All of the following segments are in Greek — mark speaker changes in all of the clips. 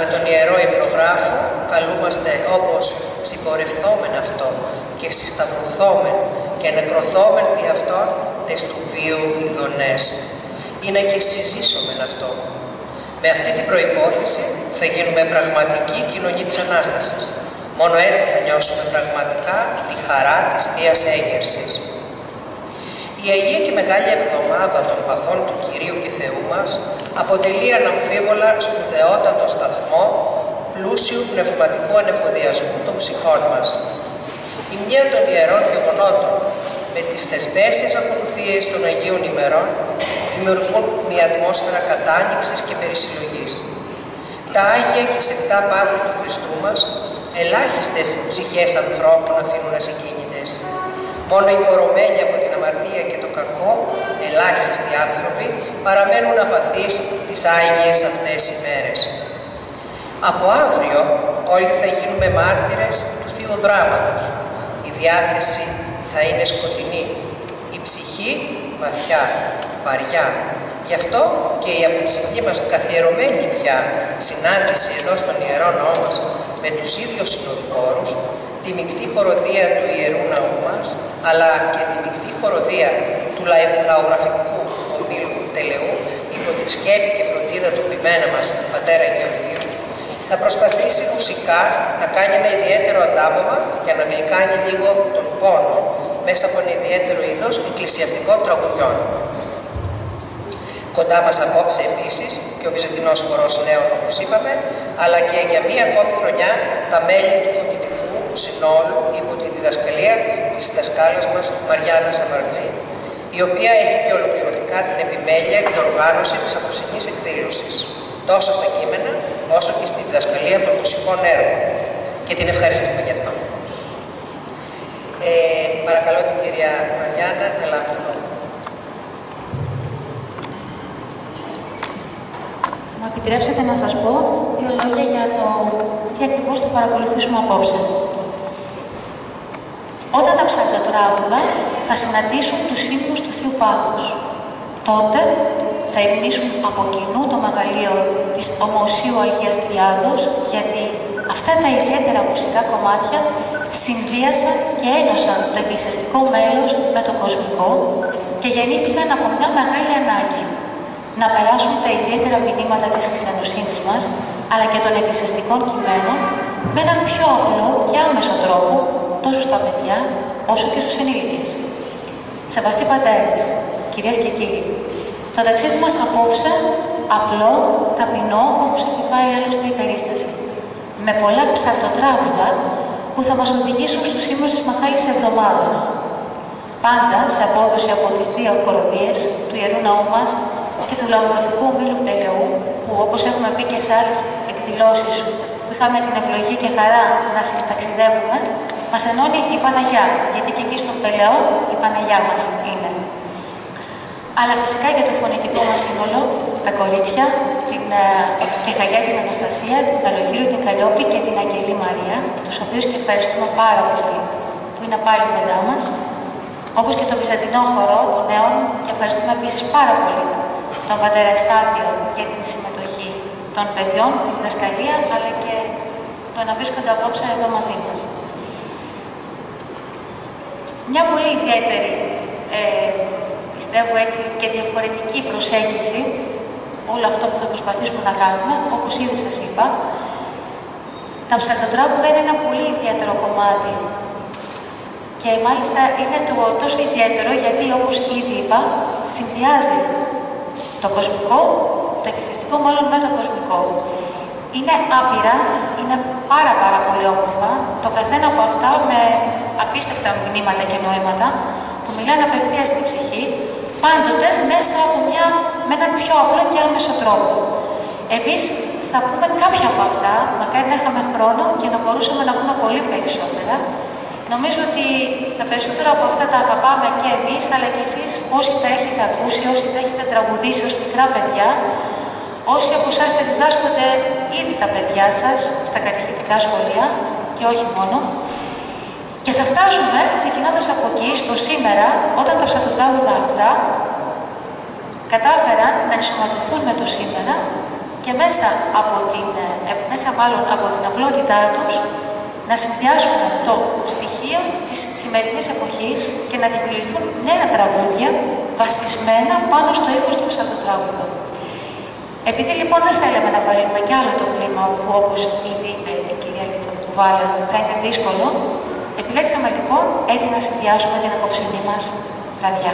Speaker 1: με τον Ιερό Υμνογράφο, καλούμαστε όπως συμπορευθόμεν αυτό και συσταυρωθόμεν και νεκρωθόμεν δι' αυτόν τες του βίου ειδονές. Είναι και συζήσομεν αυτό. Με αυτή την προϋπόθεση θα γίνουμε πραγματική κοινωνία της Ανάστασης. Μόνο έτσι θα νιώσουμε πραγματικά τη χαρά της Θείας Έγερσης. Η Αγία και Μεγάλη Εβδομάδα των Παθών του Κυρίου και Θεού μας αποτελεί αναμφίβολα σπουδαιότατο σταθμό πλούσιου πνευματικού ανεφοδιασμού των ψυχών μας. Η μία των Ιερών Γεγονότων με τις θεσπέσεις ακολουθίες των Αγίων ημερών δημιουργούν μια ατμόσφαιρα κατάνοιξης και περισυλλογής. Τα Άγια και Σεπτά Πάθη του Χριστού μας ελάχιστες ψυχές ανθρώπων αφήνουν ασυγκίνητες. Μόνο οι πορωμένοι από την αμαρτία και το κακό, ελάχιστοι άνθρωποι, παραμένουν απαθείς τις Άγιες αυτές ημέρες. Από αύριο όλοι θα γίνουμε μάρτυρες του Θείου Δράματος. Η διάθεση θα είναι σκοτεινή, η ψυχή βαθιά, βαριά. Γι' αυτό και η αποψυχή μας καθιερωμένη πια συνάντηση εδώ στον Ιερό Ναό μας με τους ίδιους συνοδοιπόρους, τη μεικτή χοροδία του Ιερού Ναού μας, αλλά και τη μεικτή χοροδία του λαογραφικού ομίλου τελεού, υπό τη σκέπη και φροντίδα του ποιμένα μας Πατέρα Γεωργίου, θα προσπαθήσει μουσικά να κάνει ένα ιδιαίτερο αντάμωμα για να γλυκάνει λίγο τον πόνο μέσα από ένα ιδιαίτερο είδος εκκλησιαστικών τραγουδιών. Κοντά μας απόψε επίσης και ο Βυζαντινός χορός νέων όπως είπαμε, αλλά και για μία ακόμη χρονιά τα μέλη του φωτιτικού συνόλου υπό τη διδασκαλία της δασκάλας μας Μαριάννα Σαμαρτζή, η οποία έχει και ολοκληρωτικά την επιμέλεια και οργάνωση της αποψινής εκδήλωσης, τόσο στα κείμενα όσο και στη διδασκαλία των μουσικών έργων. Και την ευχαριστούμε γι' αυτό. Ε, παρακαλώ την κυρία Μαριάννα να λάβει το λόγο.
Speaker 2: Μου επιτρέψετε να σας πω δύο λόγια για το τι ακριβώς θα παρακολουθήσουμε απόψε. Όταν τα ψαλτοτράγουδα θα συναντήσουν τους ύμνους του Θείου Πάθους. Τότε θα υμνήσουν από κοινού το μεγαλείο της Ομοσίου Αγίας Τριάδος, γιατί αυτά τα ιδιαίτερα μουσικά κομμάτια συνδύασαν και ένωσαν το εκκλησιαστικό μέλος με το κοσμικό και γεννήθηκαν από μια μεγάλη ανάγκη να περάσουν τα ιδιαίτερα μηνύματα της χριστιανοσύνης μας, αλλά και των εκκλησιαστικών κειμένων, με έναν πιο απλό και άμεσο τρόπο, τόσο στα παιδιά, όσο και στους ενήλικες. Σεβαστοί πατέρες, κυρίες και κύριοι, το ταξίδι μας απόψε, απλό, ταπεινό, όπως επιβάλλει άλλωστε η περίσταση, με πολλά ψαρτοτράγουδα που θα μας οδηγήσουν στους ύμνους της Μαχάλης Εβδομάδας. Πάντα σε απόδοση από τις δύο χοροδίες του Ιερού Ναού μας και του λαογραφικού ομίλου Πτελεού, που όπως έχουμε πει και σε άλλες εκδηλώσεις που είχαμε την ευλογή και χαρά να συνταξιδεύουμε, μας ενώνει η Παναγιά, γιατί και εκεί στο Πτελεό η Παναγιά μας είναι. Αλλά φυσικά για το φωνητικό μας σύνολο, τα κορίτσια, την ε, την Αναστασία, την Καλογύρου, την Καλλιόπη και την Αγγελή Μαρία, τους οποίους και ευχαριστούμε πάρα πολύ που είναι πάλι κοντά μας, όπως και το Βυζαντινό χορό των νέων και ευχαριστούμε επίσης πάρα πολύ τον Πατέρα Ευστάθιο για την συμμετοχή των παιδιών, τη διδασκαλία, αλλά και το να βρίσκονται απόψε εδώ μαζί μας. Μια πολύ ιδιαίτερη, ε, πιστεύω έτσι, και διαφορετική προσέγγιση όλο αυτό που θα προσπαθήσουμε να κάνουμε, όπως ήδη σας είπα, τα ψαρτοτράγουδα είναι ένα πολύ ιδιαίτερο κομμάτι και μάλιστα είναι το τόσο ιδιαίτερο γιατί όπως ήδη είπα συνδυάζει το κοσμικό, το εκκλησιαστικό μάλλον με το κοσμικό. Είναι άπειρα, είναι πάρα πάρα πολύ όμορφα, το καθένα από αυτά με απίστευτα μηνύματα και νοήματα που μιλάνε απευθείας στην ψυχή, πάντοτε μέσα από μια, με έναν πιο απλό και άμεσο τρόπο. Εμείς θα πούμε κάποια από αυτά, μακάρι να είχαμε χρόνο και να μπορούσαμε να πούμε πολύ περισσότερα. Νομίζω ότι τα περισσότερα από αυτά τα αγαπάμε και εμείς, αλλά και εσείς όσοι τα έχετε ακούσει, όσοι τα έχετε τραγουδήσει ως μικρά παιδιά, όσοι από εσάς τα διδάσκονται ήδη τα παιδιά σας στα κατηχητικά σχολεία και όχι μόνο. Και θα φτάσουμε, ξεκινώντας από εκεί, στο σήμερα, όταν τα ψατοτράγουδα αυτά κατάφεραν να ενσωματωθούν με το σήμερα και μέσα από την, ε, μέσα μάλλον από την απλότητά τους να συνδυάσουν το στοιχείο της σημερινής εποχής και να δημιουργηθούν νέα τραγούδια βασισμένα πάνω στο ύφος του ψατοτράγουδου. Επειδή λοιπόν δεν θέλαμε να βαρύνουμε κι άλλο το κλίμα που όπως ήδη είπε η κυρία Λίτσα Κουβάλα θα είναι δύσκολο, επιλέξαμε λοιπόν έτσι να συνδυάσουμε την απόψηνή μας βραδιά.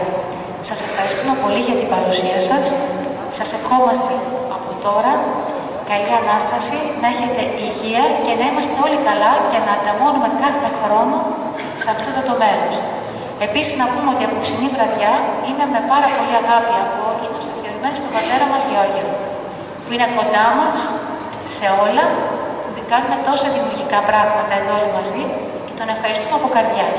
Speaker 2: Σας ευχαριστούμε πολύ για την παρουσία σας. Σας ευχόμαστε από τώρα καλή Ανάσταση, να έχετε υγεία και να είμαστε όλοι καλά και να ανταμώνουμε κάθε χρόνο σε αυτό το μέρος. Επίσης να πούμε ότι η απόψινή βραδιά είναι με πάρα πολύ αγάπη από όλους μας αφιερωμένη στον πατέρα μας Γιώργιο, που είναι κοντά μας σε όλα, που κάνουμε τόσα δημιουργικά πράγματα εδώ όλοι μαζί και τον ευχαριστούμε από καρδιάς.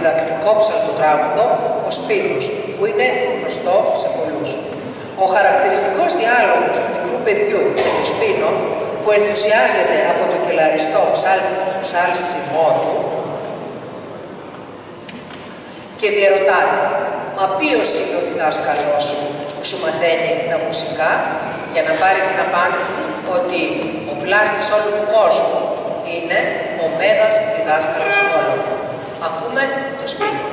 Speaker 3: Άκρος διδακτικό ψαλμοτράγουδο «Ο Σπίνος», που είναι γνωστό σε πολλούς. Ο χαρακτηριστικός διάλογος του μικρού παιδιού με τον Σπίνο, που ενθουσιάζεται από το κελαριστό ψάλσιμό του και διαρωτάται «Μα ποιος είναι ο διδάσκαλός σου που σου μαθαίνει τα μουσικά» για να πάρει την απάντηση ότι ο πλάστης όλου του κόσμου είναι ο μέγας διδάσκαλος όλων. Ακούμε το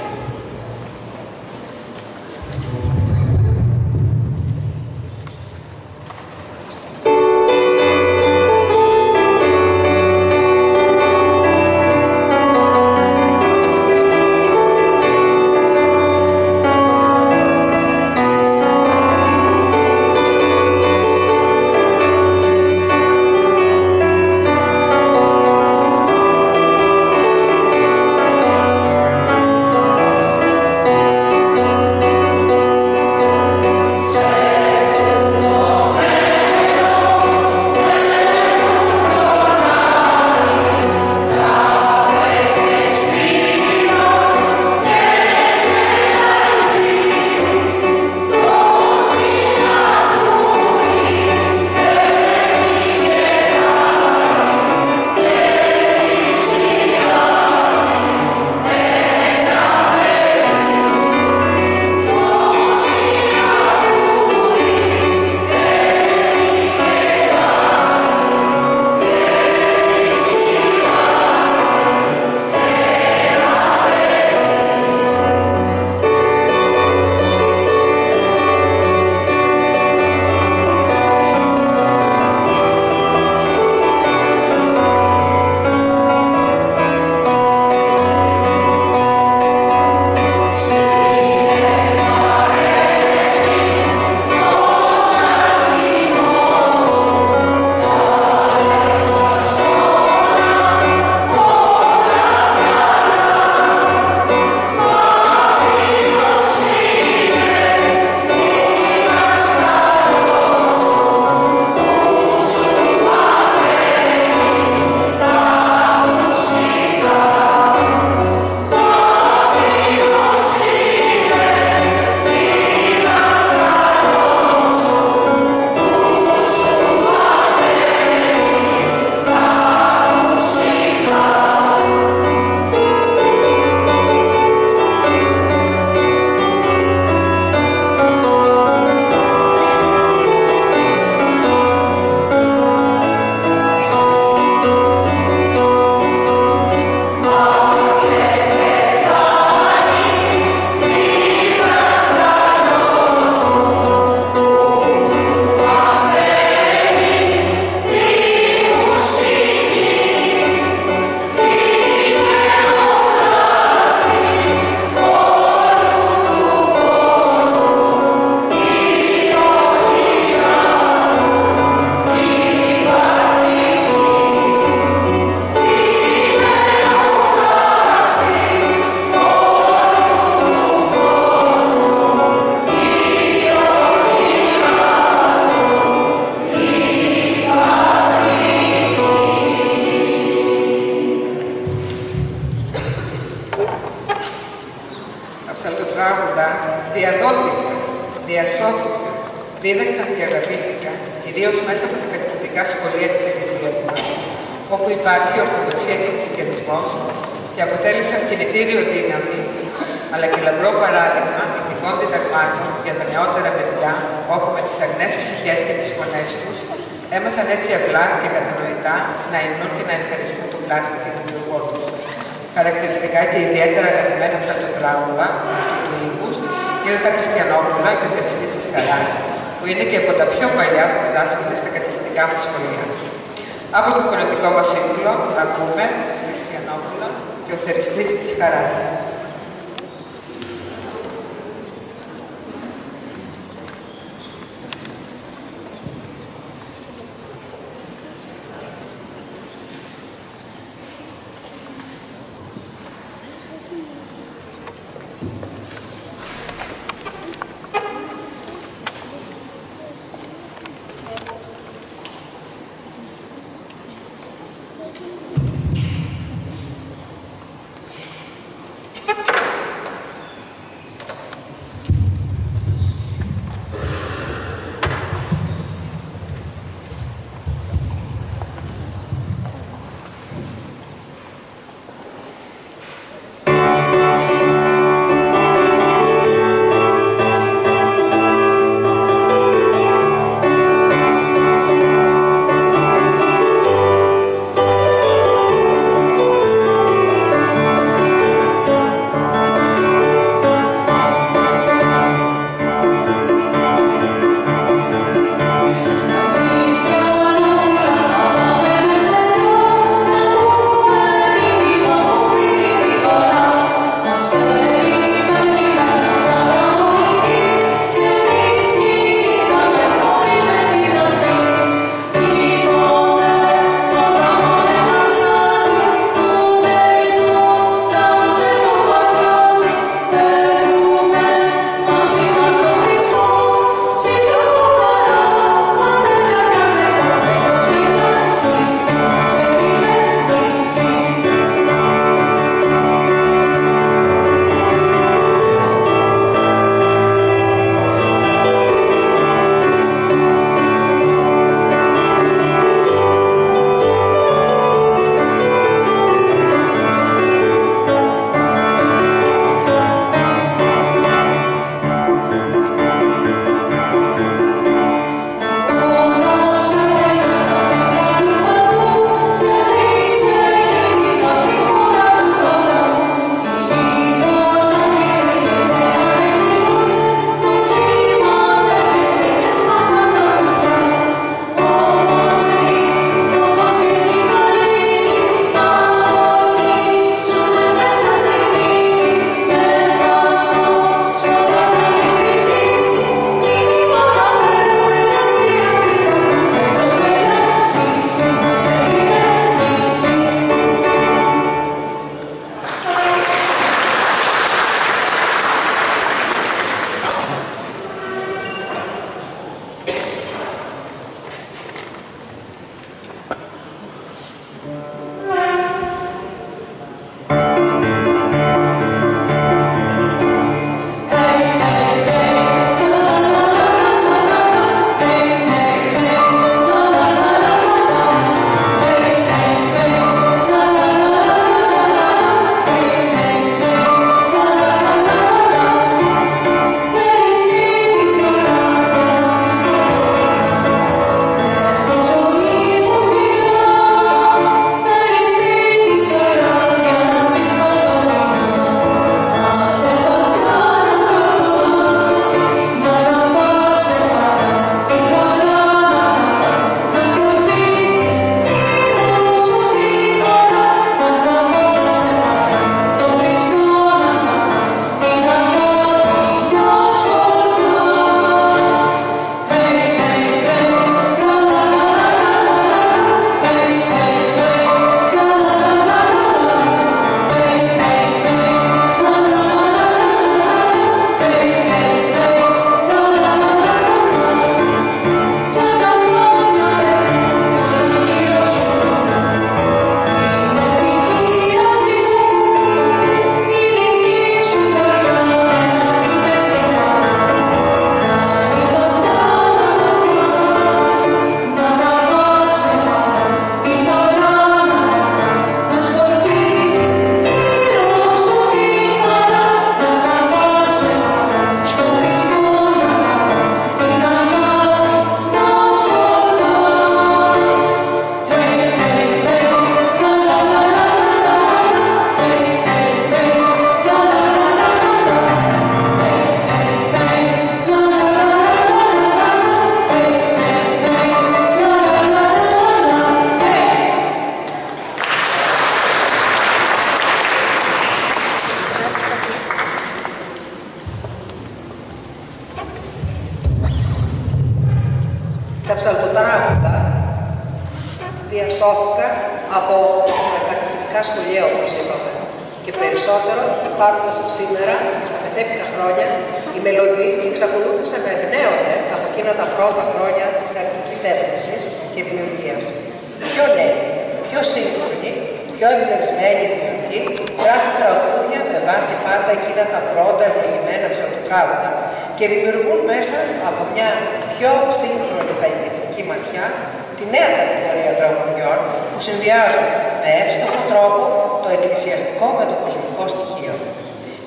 Speaker 1: κοσμικό στοιχείο.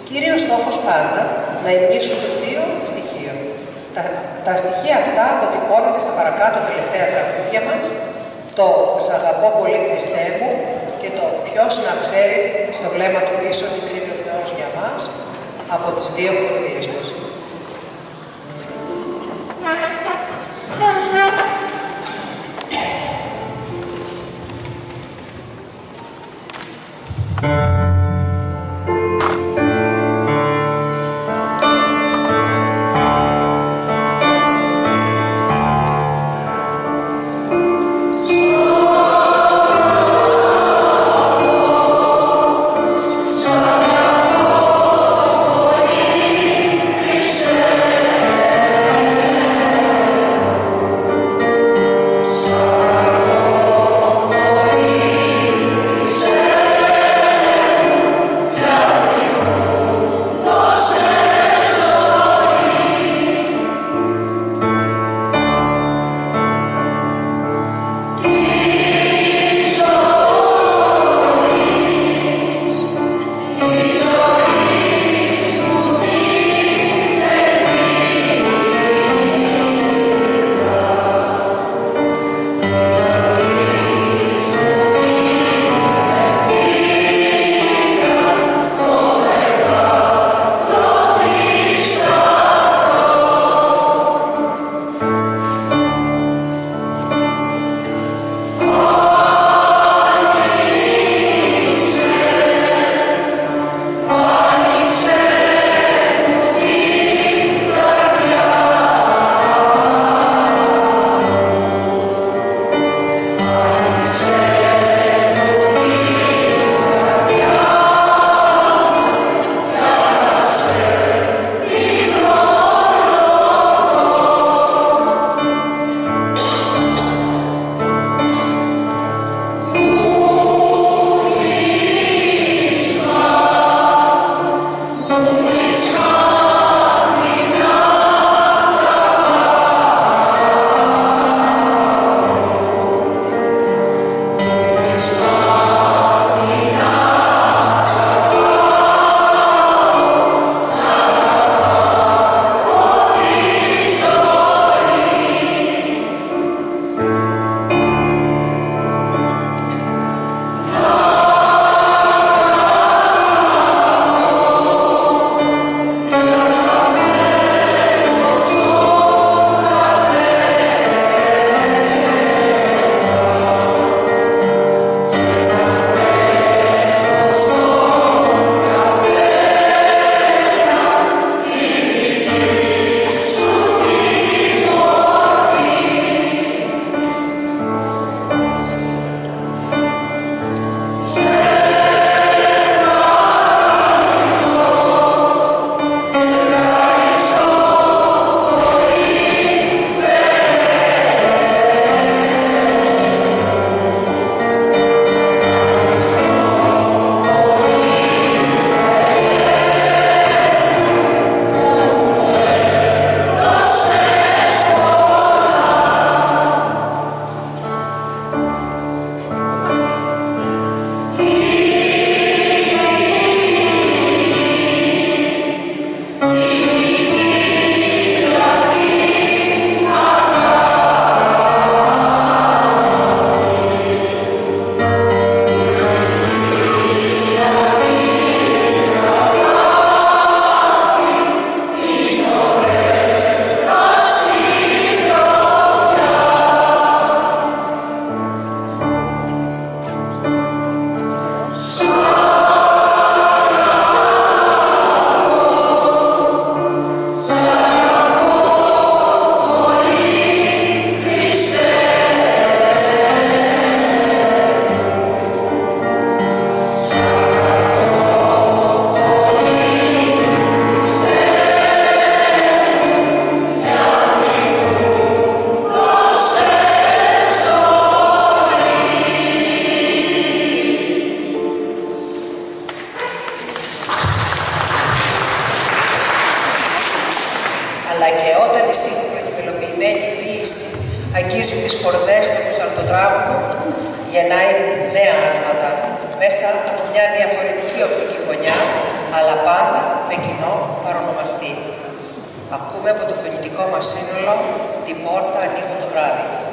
Speaker 1: Κύριος στόχος πάντα να εμνήσουν το θείο στοιχείο. Τα, τα στοιχεία αυτά αποτυπώνονται στα παρακάτω τελευταία τραγούδια μας, το «Σ' αγαπώ πολύ Χριστέ μου» και το «Ποιος να ξέρει στο βλέμμα του πίσω τι κρύβει ο Θεός για μας» από τις δύο χορδίες μας. Την πόρτα ανοίγουν το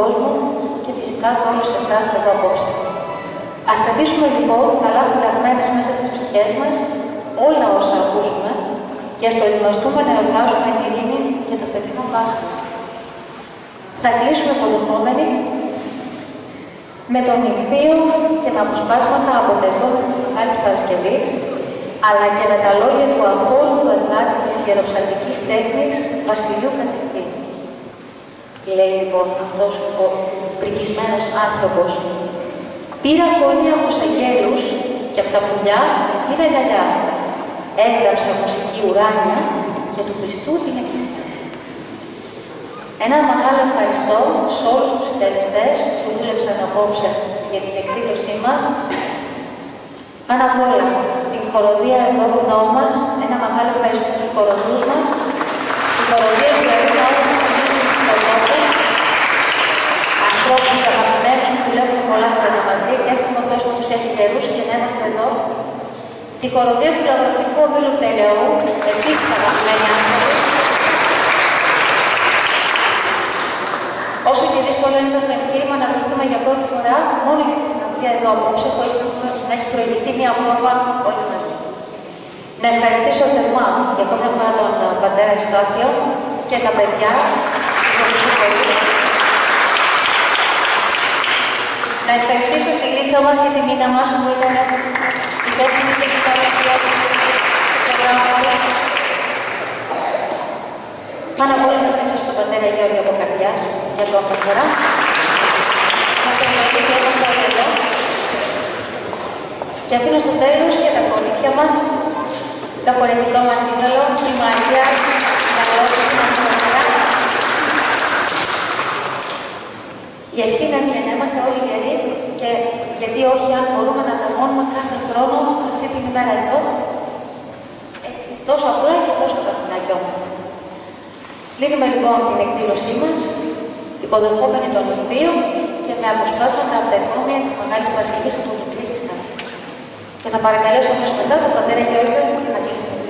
Speaker 2: κόσμο και φυσικά με όλους εσάς εδώ απόψε. Ας κρατήσουμε λοιπόν καλά φυλαγμένες μέσα στις ψυχές μας όλα όσα ακούσουμε και ας προετοιμαστούμε να εορτάσουμε την ειρήνη και το φετινό Πάσχα. Θα κλείσουμε αποδεχόμενοι με τον νηφίο και με αποσπάσματα από τα εικόνα της Μεγάλης Παρασκευής, αλλά και με τα λόγια του αγώνου εργάτη της ιεροψαλτικής τέχνης Βασιλείου Κατσιχτή. Λέει λοιπόν αυτός ο πρικισμένος άνθρωπος. Πήρα φωνή από τους αγγέλους και από τα πουλιά πήρα γυαλιά. Έγραψα μουσική ουράνια για του Χριστού την Εκκλησία. Ένα μεγάλο ευχαριστώ σε όλους τους συντελεστές που δούλεψαν απόψε για την εκδήλωσή μας. Πάνω απ' όλα, την χοροδία εδώ γνώμη μας, ένα μεγάλο ευχαριστώ στους χοροδούς μας, την χοροδία του Ιερού Νόμου της Αγγλικής της Ευρώπη, ανθρώπους αγαπημένους που δουλεύουν πολλά χρόνια μαζί και έχουμε ο Θεός να τους έχει καιρούς και να είμαστε εδώ. Τη χοροδία του Λαογραφικού Ομίλου Τελεού, επίσης αγαπημένοι άνθρωποι, Όσο και δύσκολο ήταν το εγχείρημα να βρεθούμε για πρώτη φορά, μόνο για τη συναντία εδώ απόψε, χωρίς να έχει προηγηθεί μια πρόβα όλοι μαζί. Να ευχαριστήσω θερμά για ακόμη μια φορά τον πατέρα Ευστάθιο και τα παιδιά Να ευχαριστήσω τη Λίτσα μας και τη Μίνα μας που ήταν υπεύθυνη και την παρουσίαση του προγράμματος. Πάνω απ' όλα να ευχαριστήσω τον πατέρα Γιώργο από καρδιάς για ακόμα φορά. Μας ευχαριστώ και είμαστε όλοι εδώ. Και αφήνω στο τέλος και τα κορίτσια μας, το χορευτικό μας σύνολο, τη Μαρία, τα λόγια που μας προσφέρά. Η ευχή είναι να είμαστε όλοι γεροί και γιατί όχι αν μπορούμε να δαμώνουμε κάθε χρόνο αυτή την ημέρα εδώ, έτσι, τόσο απλά και τόσο αγαπητά και όμορφα. Κλείνουμε λοιπόν την εκδήλωσή μας, υποδεχόμενοι τον Ορφείο και με αποσπάσματα από τα επόμενα της Μεγάλης Παρασκευής από την τρίτη στάση. Και θα παρακαλέσω αμέσως μετά τον πατέρα Γιώργο να κλείσει την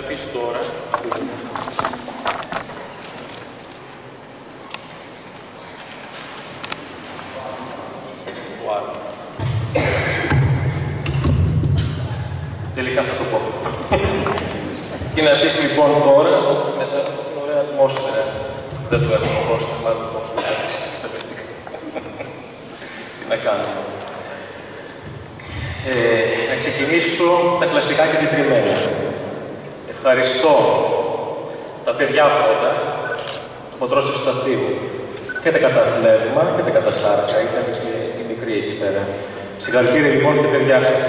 Speaker 4: να πεις τώρα. Wow. Τελικά θα το πω. Τι να πεις λοιπόν τώρα, μετά από αυτή την ωραία ατμόσφαιρα. Δεν το έχω πρόστιμα, δεν το έχω Τι να κάνω. Ε, να ξεκινήσω τα κλασικά και τετριμένα. Ευχαριστώ τα παιδιά πρώτα, του πατρός Ευσταθίου, και τα καταπλεύμα και τα κατασάρκα, ήταν και η μικρή εκεί πέρα. Συγχαρητήρια λοιπόν στα παιδιά σας.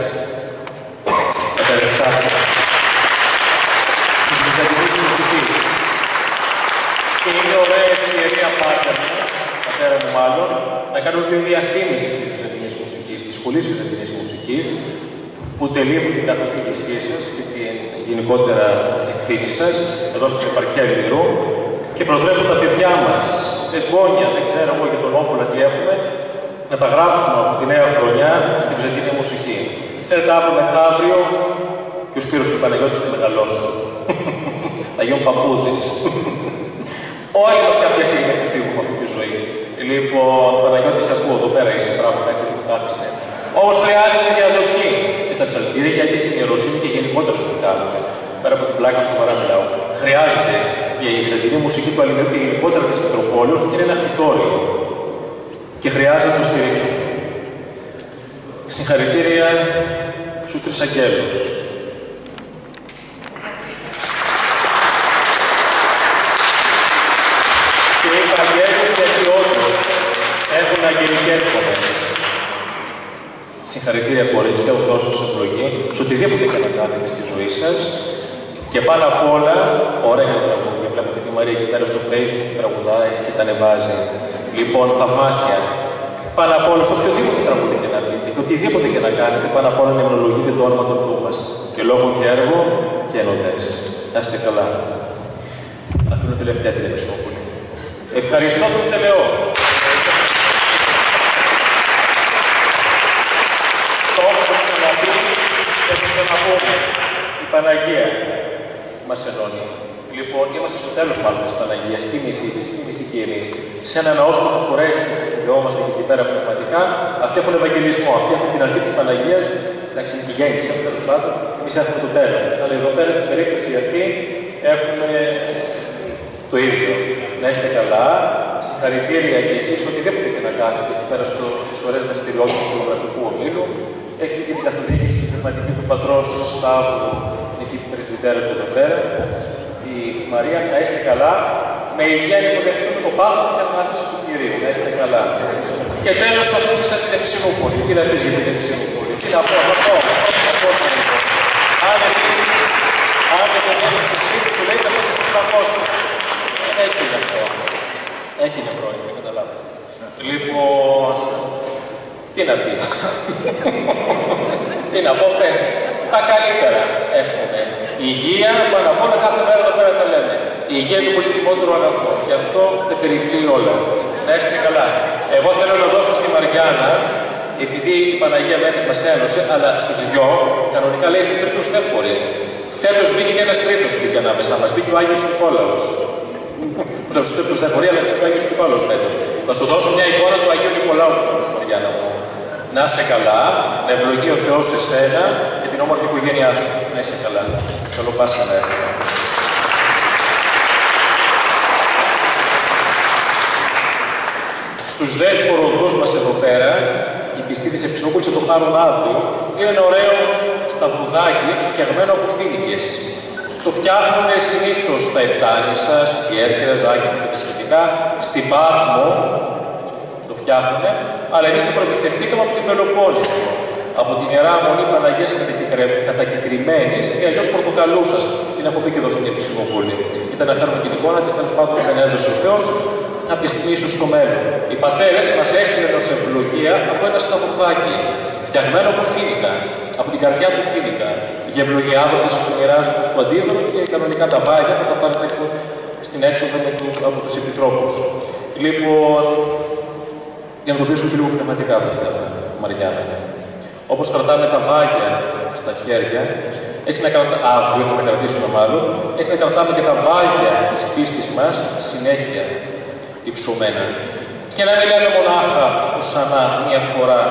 Speaker 4: Ευχαριστώ. Και είναι ωραία ευκαιρία πάντα μου, πατέρα μου μάλλον, να κάνω μια διαφήμιση της Βυζαντινής μουσικής, της Σχολής Βυζαντινής Μουσικής, που τελεί από την καθοδήγησή σας και την γενικότερα ευθύνη σας εδώ στην επαρχία Λιρού και προσβλέπω τα παιδιά μας, εγγόνια, δεν ξέρω εγώ για τον Όπολα τι έχουμε, να τα γράψουμε από τη νέα χρονιά στην Βυζαντινή μουσική. Ξέρετε, αύριο μεθαύριο και ο Σπύρος και ο Παναγιώτης θα μεγαλώσουν. θα γίνουν παππούδες. Όλοι μας κάποια στιγμή θα φύγουμε από αυτή τη ζωή. Λοιπόν, Παναγιώτη, σε ακούω εδώ πέρα, είσαι πράγμα, έτσι που κάθισε. Όμως χρειάζεται διαδοχή και στα ψαλτήρια και στην ιεροσύνη και γενικότερα στο τι κάνουμε. Πέρα από την πλάκα σου μιλάω. Χρειάζεται και η βυζαντινή μουσική του Αλληνίου και γενικότερα της Μητροπόλεω είναι ένα φυτόριο. Και χρειάζεται να το στηρίξουμε. Συγχαρητήρια στου τρει αγγέλου. Και οι αγγέλους γιατί όντως έχουν αγγελικές φωνές. Συγχαρητήρια κορίτσια, ο Θεός σας ευλογεί, σε οτιδήποτε και να κάνετε στη ζωή σας. Και πάνω απ' όλα, ωραία τραγούδια. Βλέπω και τη Μαρία εκεί πέρα στο facebook τραγουδάει και τα ανεβάζει. Λοιπόν, θαυμάσια. Πάνω απ' όλα, σε οποιοδήποτε τραγούδι και να πείτε και οτιδήποτε και να κάνετε, πάνω απ' όλα να εμνολογείτε το όνομα του Θεού μας. Και λόγω και έργο και ενωδές. Να είστε καλά. Αφήνω τελευταία την Ευχαριστώ Ευχαριστώ τον Τελεό. Το έχω ξαναπεί και το ξαναπούμε. Η Παναγία μας ενώνει. Λοιπόν, είμαστε στο τέλος μάλλον της Παναγίας, και εμείς εσείς και εμείς και εμείς. Σε ένα ναό που κουρέσει που σπουδαιόμαστε και εκεί πέρα πνευματικά, αυτοί έχουν Ευαγγελισμό, αυτοί έχουν την αρχή της Παναγίας, εντάξει, η γέννηση, τέλος πάντων, εμείς έχουμε το τέλος. Αλλά εδώ πέρα στην περίπτωση αυτή έχουμε το ίδιο. Να είστε καλά, συγχαρητήρια για εσείς, οτιδήποτε και να κάνετε εκεί πέρα στο, στις ωραίες δραστηριότητες του γραφικού ομίλου. Έχετε και την καθοδήγηση στην πνευματική του πατρός Σταύρου, εκεί την πρεσβυτέρα του εδώ πέρα. Η Μαρία, να είστε καλά, με υγεία να υποδεχτούμε το πάθος και την Ανάσταση του Κυρίου. Να είστε καλά. Και τέλος αφήνισα την Ευξηνούπολη. Τι να πεις για την Ευξηνούπολη. Τι να πω, θα πω. Αν εμείς, αν δεν στο σπίτι σου λέει, θα πέσει στην έτσι είναι αυτό. Έτσι είναι πρόεδρε, καταλάβετε. Λοιπόν, τι να πεις; τι να πω, πες. Τα καλύτερα εύχομαι. Υγεία, πάνω απ' όλα κάθε μέρα εδώ πέρα τα λέμε. Η υγεία είναι το πολύτιμότερο αγαθό. Γι' αυτό δεν περιφθεί όλα. Να είστε καλά. Εγώ θέλω να δώσω στη Μαριάννα, επειδή η Παναγία μένει μας ένωσε, αλλά στους δυο, κανονικά λέει τρίτος δεν μπορεί. Φέτος μπήκε και ένας τρίτος μπήκε ανάμεσα μας, μπήκε ο Άγιος Νικόλαος που θα σου στα χωρία, αλλά και του Άγιος Νικόλαος φέτος. Θα σου δώσω μια εικόνα του Αγίου Νικολάου του Μαριάννα μου. Να είσαι καλά, να ευλογεί ο Θεός εσένα και την όμορφη οικογένειά σου. Να είσαι καλά. Καλό Πάσχα να έρθει. Στους δε χοροδούς μας εδώ πέρα, οι πιστοί της Ευξηνόπολης θα το χάρουν αύριο, είναι ένα ωραίο σταυρουδάκι φτιαγμένο από φίνικες. Το φτιάχνουν συνήθως στα Επτάνησα, στη Κέρκυρα, Ζάκη και τα σχετικά, στην Πάτμο το φτιάχνουν, αλλά εμείς το προμηθευτήκαμε από την Πελοπόννησο, από την ιερά μονή Παναγίας κατακεκριμένης ή αλλιώς πορτοκαλούσας. Την έχω πει και εδώ στην Ευχησιμοπούλη. Ήταν να φέρουμε την εικόνα της, τέλος πάντων δεν έδωσε ο Θεός, κάποια στιγμή ίσω στο μέλλον. Οι πατέρες μας έστειλαν ω ευλογία από ένα σταυρουδάκι, φτιαγμένο από φίνικα, από την καρδιά του φίνικα. Για ευλογία αύριο θα σα το μοιράσω στο αντίδωρο και κανονικά τα βάγια θα τα πάρετε έξω στην έξοδο με του, από τους επιτρόπους. Λοιπόν, για να το πείσουμε και λίγο πνευματικά το θέμα, Μαριάννα. Όπως κρατάμε τα βάγια στα χέρια, έτσι να κρατάμε, αύριο θα τα κρατήσουμε μάλλον, έτσι να κρατάμε και τα βάγια της πίστης μας συνέχεια υψωμένα. Και να μην λέμε μονάχα οσανά μία φορά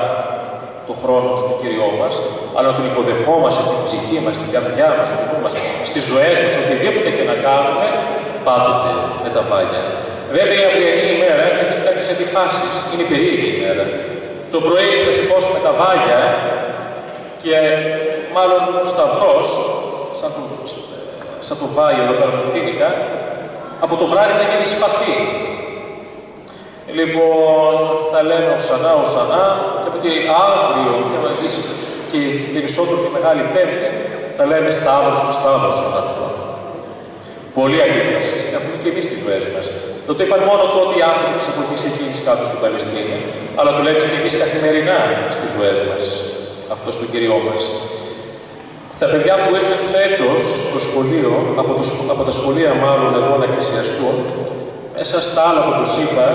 Speaker 4: το χρόνο στον Κύριό μας, αλλά να τον υποδεχόμαστε στην ψυχή μας, στην καρδιά μας, στον νου μας, στις ζωές μας, οτιδήποτε και να κάνουμε, πάντοτε με τα βάγια. Βέβαια η αυριανή ημέρα έχει κάποιες αντιφάσεις, είναι περίεργη ημέρα. Το πρωί θα σηκώσουμε τα βάγια και μάλλον ο Σταυρός, σαν το, σαν το βάγιο εδώ πέρα που από το βράδυ θα γίνει σπαθή. Λοιπόν, θα λέμε οσανά, οσανά, και από ότι αύριο και περισσότερο τη Μεγάλη Πέμπτη θα λέμε Σταύρος, Σταύρος ο Πολύ αντίφαση. Έχουμε και εμείς τις ζωές μα. Το είπαν μόνο τότε οι άνθρωποι της εποχής εκείνης κάτω στην Παλαιστίνη, αλλά το λέμε και εμείς καθημερινά στις ζωές μας. Αυτός στον κύριο μας. Τα παιδιά που ήρθαν φέτος στο σχολείο, από, το, από τα σχολεία μάλλον εδώ να εκκλησιαστούν, μέσα στα άλλα που τους είπα,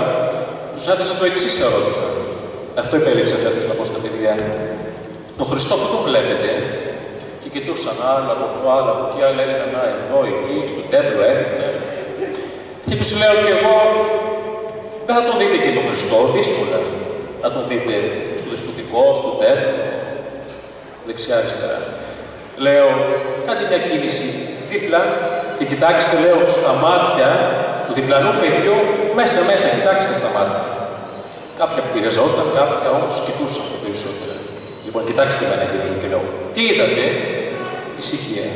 Speaker 4: τους έθεσα το εξής ερώτημα. Αυτό επέλεξα φέτος να πω στα παιδιά. Το Χριστό που το βλέπετε, και κοιτούσαν άλλα από εδώ, άλλα από εκεί, άλλα να εδώ, εκεί, στο templo έδειχνε. Και τους λέω και εγώ, δεν θα τον δείτε και τον Χριστό, δύσκολα. Να τον δείτε στο δεσποτικό, στο templo, δεξιά-αριστερά. Λέω, κάντε μια κίνηση δίπλα και κοιτάξτε, λέω, στα μάτια του διπλανού παιδιού, μέσα-μέσα, κοιτάξτε στα μάτια. Κάποια πειραζόταν, κάποια όμως κοιτούσαν το περισσότερο. Λοιπόν, κοιτάξτε με ένα κύριος και λέω, τι είδατε, ησυχία.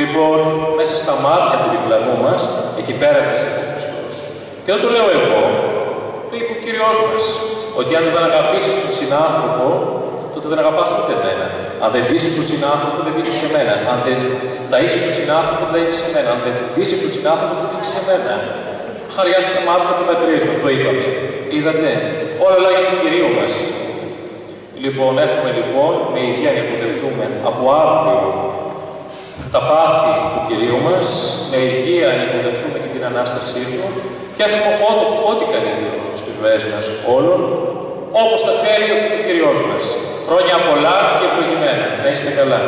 Speaker 4: Λοιπόν, μέσα στα μάτια του διπλανού μας, εκεί πέρα βρίσκεται ο Χριστός. Και δεν το λέω εγώ, το είπε ο κύριος μας, ότι αν δεν αγαπήσεις τον συνάνθρωπο, τότε δεν αγαπάς ούτε εμένα. Αν δεν ντύσεις τον συνάνθρωπο, δεν ντύσεις σε μένα. Αν δεν ταΐσεις τον συνάνθρωπο, δεν ταΐσει σε μένα. Αν δεν ντύσεις τον συνάνθρωπο, δεν ντύσει σε μένα. Χαριάστε μάτια που δακρύζουν, αυτό είπαμε. Είδατε, όλα λόγια του κυρίου μας. Λοιπόν, εύχομαι λοιπόν με υγεία να υποδεχτούμε από αύριο τα πάθη του Κυρίου μας, με υγεία να υποδεχτούμε και την Ανάστασή Του και εύχομαι ό,τι καλύτερο στις ζωές μας όλων, όπως τα θέλει ο Κύριος μας. Χρόνια πολλά και ευλογημένα. Να είστε καλά.